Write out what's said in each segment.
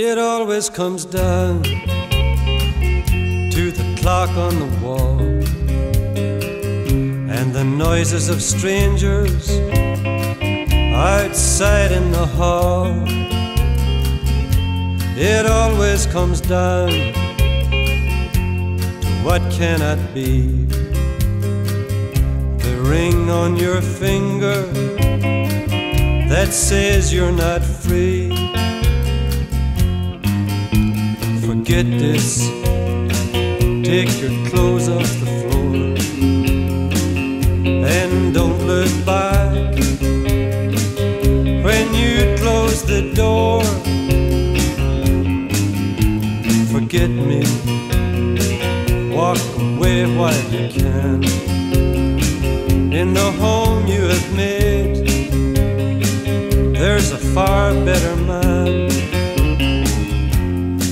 It always comes down to the clock on the wall and the noises of strangers outside in the hall. It always comes down to what cannot be. The ring on your finger that says you're not free. Forget this, take your clothes off the floor, and don't look back when you close the door. Forget me, walk away while you can. In the home you have made, there's a far better man.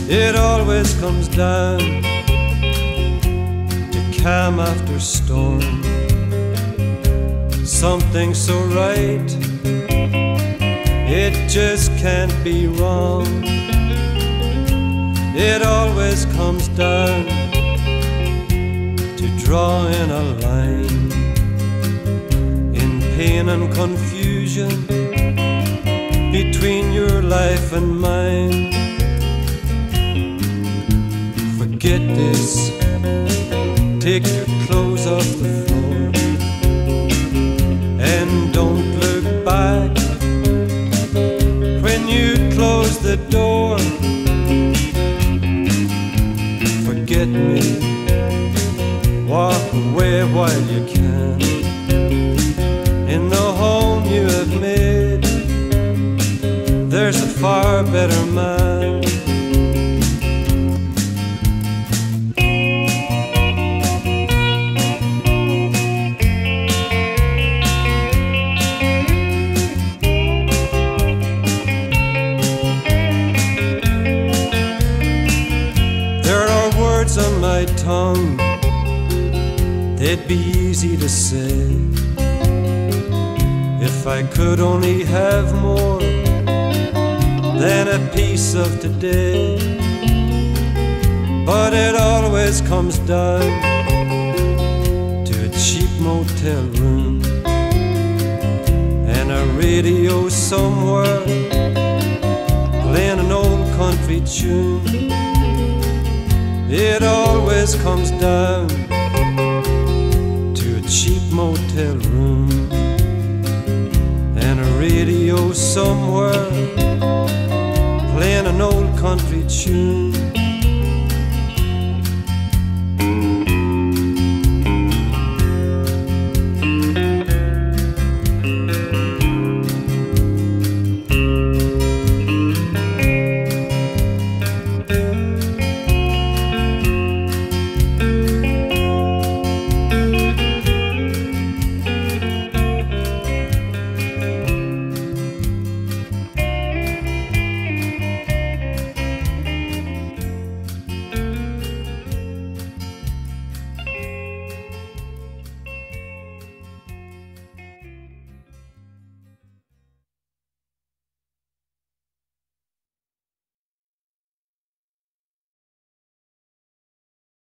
It always comes down to calm after storm. Something so right, it just can't be wrong. It always comes down to drawing a line in pain and confusion between your life and mine. This, take your clothes off the floor, and don't look back when you close the door. Forget me, walk away while you can. In the home you have made, there's a far better man. My tongue, they'd be easy to say. If I could only have more than a piece of today. But it always comes down to a cheap motel room and a radio somewhere playing an old country tune. It always comes down to a cheap motel room and a radio somewhere playing an old country tune.